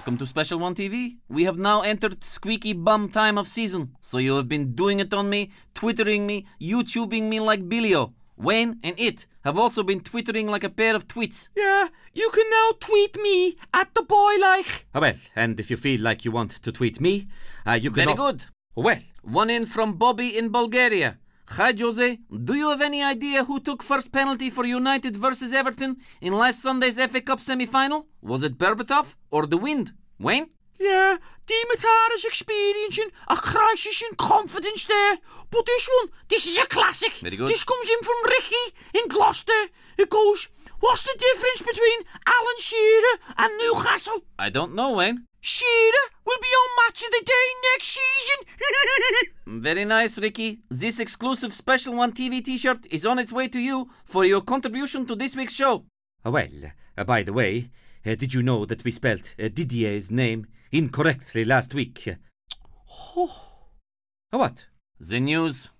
Welcome to Special One TV. We have now entered squeaky bum time of season, so you have been doing it on me, twittering me, YouTubing me like Billio. Wayne and it have also been twittering like a pair of twits. Yeah, you can now tweet me at the boy like. Oh, well, and if you feel like you want to tweet me, uh, you can. Very good. Well, One in from Bobby in Bulgaria. Hi, Jose. Do you have any idea who took first penalty for United versus Everton in last Sunday's FA Cup semi final? Was it Berbatov or the wind? Wayne? Yeah, Dimitar is experiencing a crisis in confidence there. But this one, this is a classic. Very good. This comes in from Ricky in Gloucester. It goes, What's the difference between Alan Shearer and Newcastle? I don't know, Wayne. Shearer will be on Match of the Day next season. Very nice, Ricky. This exclusive Special One TV t shirt is on its way to you for your contribution to this week's show. uh, well, uh, by the way, uh, did you know that we spelt uh, Didier's name incorrectly last week? Oh. what? The news.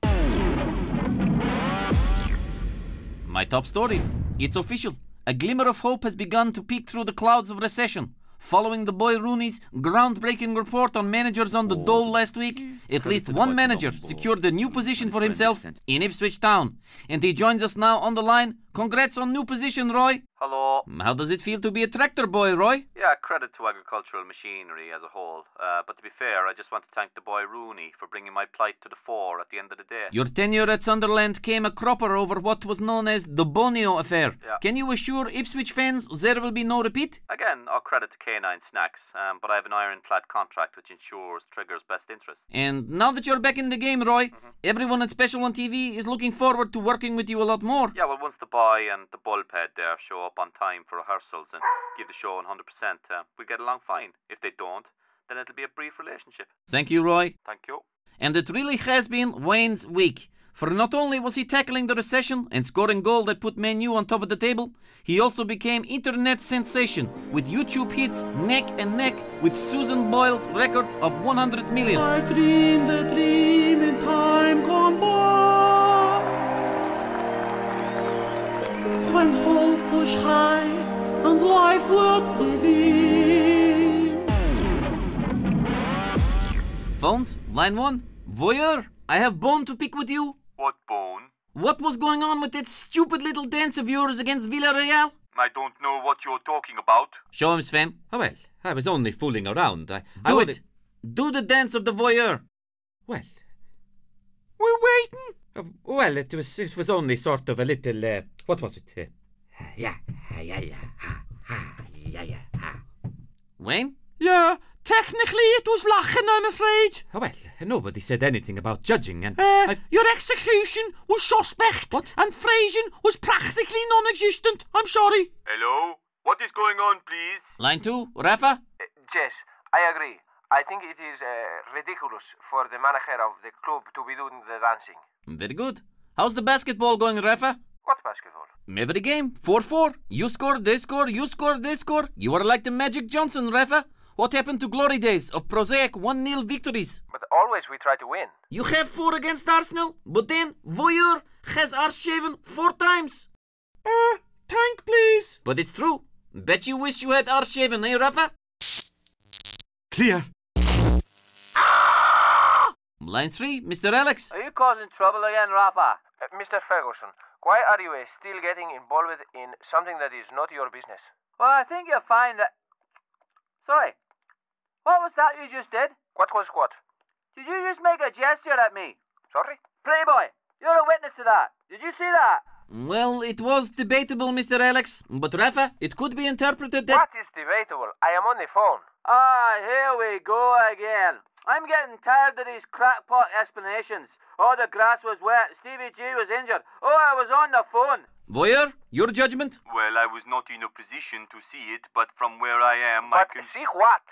My top story. It's official. A glimmer of hope has begun to peek through the clouds of recession. Following the boy Rooney's groundbreaking report on managers on the dole last week, at least one manager secured a new position for himself in Ipswich Town. And he joins us now on the line. Congrats on new position, Roy. Hello. How does it feel to be a tractor boy, Roy? Yeah, credit to agricultural machinery as a whole. Uh, but to be fair, I just want to thank the boy Rooney for bringing my plight to the fore at the end of the day. Your tenure at Sunderland came a cropper over what was known as the Bonio affair. Yeah. Can you assure Ipswich fans there will be no repeat? Again, all credit to Canine Snacks, um, but I have an ironclad contract which ensures Trigger's best interest. And now that you're back in the game, Roy, everyone at Special One TV is looking forward to working with you a lot more. Yeah, well, once the boy and the bullped there show up on time for rehearsals and give the show 100%, uh, we get along fine. If they don't, then it'll be a brief relationship. Thank you, Roy. Thank you. And it really has been Wayne's week. For not only was he tackling the recession and scoring goal that put Man U on top of the table, he also became internet sensation with YouTube hits neck and neck with Susan Boyle's record of 100 million. Phones, line one. Voyeur, I have bone to pick with you. What bone? What was going on with that stupid little dance of yours against Villarreal? I don't know what you're talking about. Show him, Sven. Oh, well, I was only fooling around. I, I would. it. Do the dance of the voyeur. Well, We're waiting. uh, well, it was it was only sort of a little. Uh, what was it? Uh, yeah, yeah, yeah, ha, ha, yeah, yeah, ha. Wayne? Yeah, technically it was Lachen, I'm afraid. Oh, well, nobody said anything about judging, and Uh, your execution was suspect. What? And phrasing was practically non-existent. I'm sorry. Hello? What is going on, please? Line two, Rafa? Yes, I agree. I think it is uh, ridiculous for the manager of the club to be doing the dancing. Very good. How's the basketball going, Rafa? What basketball? Every game, 4 4. You score, they score, you score, they score. You are like the Magic Johnson, Rafa. What happened to glory days of prosaic 1 0 victories? But always we try to win. You have 4 against Arsenal, but then Voyeur has Arshavin 4 times. Uh, tank, please. But it's true. Bet you wish you had Arshavin, eh, Rafa? clear. Line 3, Mr. Alex. Are you causing trouble again, Rafa? Uh, Mr. Ferguson, why are you uh, still getting involved in something that is not your business? Well, I think you'll find that. Sorry. What was that you just did? What was what? Did you just make a gesture at me? Sorry? Playboy, you're a witness to that. Did you see that? Well, it was debatable, Mr. Alex. But Rafa, it could be interpreted that. What is debatable? I am on the phone. Ah, here we go again. I'm getting tired of these crackpot explanations. Oh, the grass was wet. Stevie G was injured. Oh, I was on the phone. Voyeur, your judgment? Well, I was not in a position to see it, but from where I am, But see what?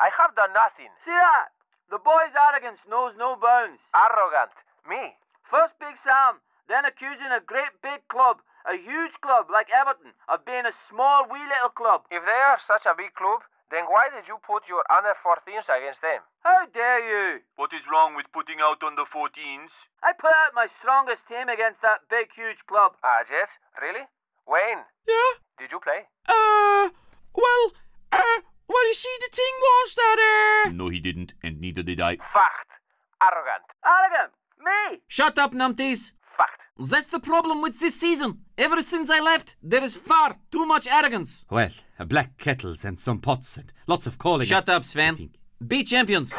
I have done nothing. See that? The boy's arrogance knows no bounds. Arrogant. Me. First Big Sam, then accusing a great big club, a huge club like Everton, of being a small wee little club. If they are such a big club, then why did you put your under 14s against them? How dare you? What is wrong with putting out under 14s? I put out my strongest team against that big, huge club. Ah, yes? Really? Wayne, Yeah? did you play? Uh, well, uh, Well, you see, the thing was that, uh... No, he didn't, and neither did I. Fact. Arrogant. Arrogant. Me. Shut up, numpties. Fact. That's the problem with this season. Ever since I left, there is far too much arrogance. Well, black kettles and some pots and lots of calling. Shut up, I Sven. Be champions.